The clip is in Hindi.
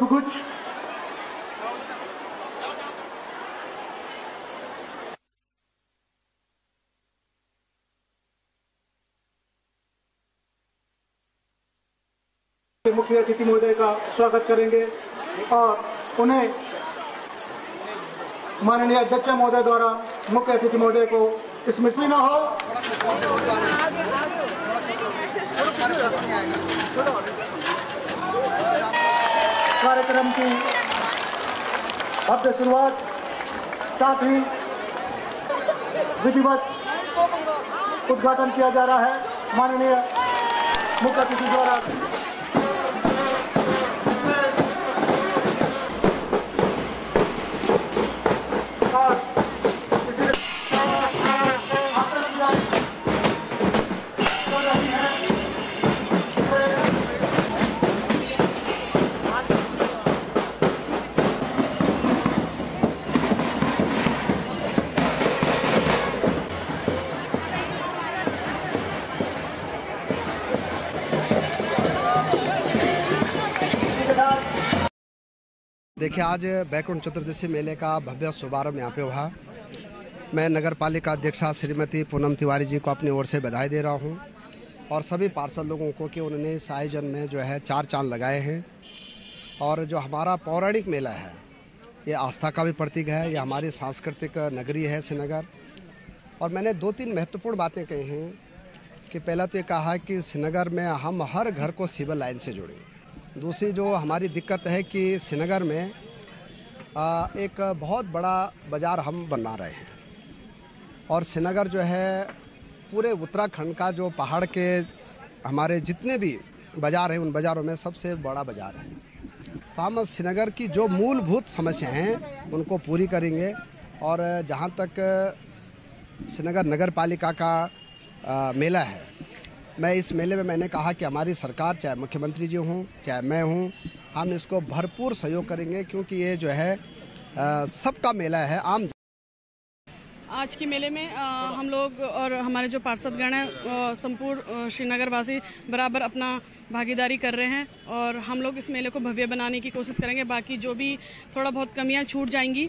कुछ। मुख्य अतिथि महोदय का स्वागत करेंगे और उन्हें माननीय अध्यक्ष महोदय द्वारा मुख्य अतिथि महोदय को स्मृति न हो। कार्यक्रम की भव्य शुरुआत, साथ ही विधिवत उद्घाटन किया जा रहा है। माननीय मुख्य अतिथि द्वारा देखिए, आज बैकुंठ चतुर्दशी मेले का भव्य शुभारंभ यहाँ पे हुआ। मैं नगर पालिका अध्यक्षा श्रीमती पूनम तिवारी जी को अपनी ओर से बधाई दे रहा हूँ और सभी पार्षद लोगों को कि उन्होंने इस आयोजन में जो है चार चाँद लगाए हैं और जो हमारा पौराणिक मेला है, ये आस्था का भी प्रतीक है, ये हमारी सांस्कृतिक नगरी है श्रीनगर। और मैंने दो तीन महत्वपूर्ण बातें कही हैं कि पहला तो ये कहा कि श्रीनगर में हम हर घर को सिविल लाइन से जोड़ेंगे। दूसरी जो हमारी दिक्कत है कि श्रीनगर में एक बहुत बड़ा बाज़ार हम बना रहे हैं। और श्रीनगर जो है, पूरे उत्तराखंड का जो पहाड़ के हमारे जितने भी बाज़ार हैं, उन बाज़ारों में सबसे बड़ा बाज़ार है। तो हम श्रीनगर की जो मूलभूत समस्या हैं, उनको पूरी करेंगे। और जहाँ तक श्रीनगर नगर पालिका का मेला है मैं इस मेले में मैंने कहा कि हमारी सरकार चाहे मुख्यमंत्री जी हों चाहे मैं हूँ हम इसको भरपूर सहयोग करेंगे क्योंकि ये जो है सबका मेला है आम आज के मेले में अ, हम लोग और हमारे जो पार्षदगण हैं संपूर्ण श्रीनगर वासी बराबर अपना भागीदारी कर रहे हैं और हम लोग इस मेले को भव्य बनाने की कोशिश करेंगे। बाकी जो भी थोड़ा बहुत कमियाँ छूट जाएँगी।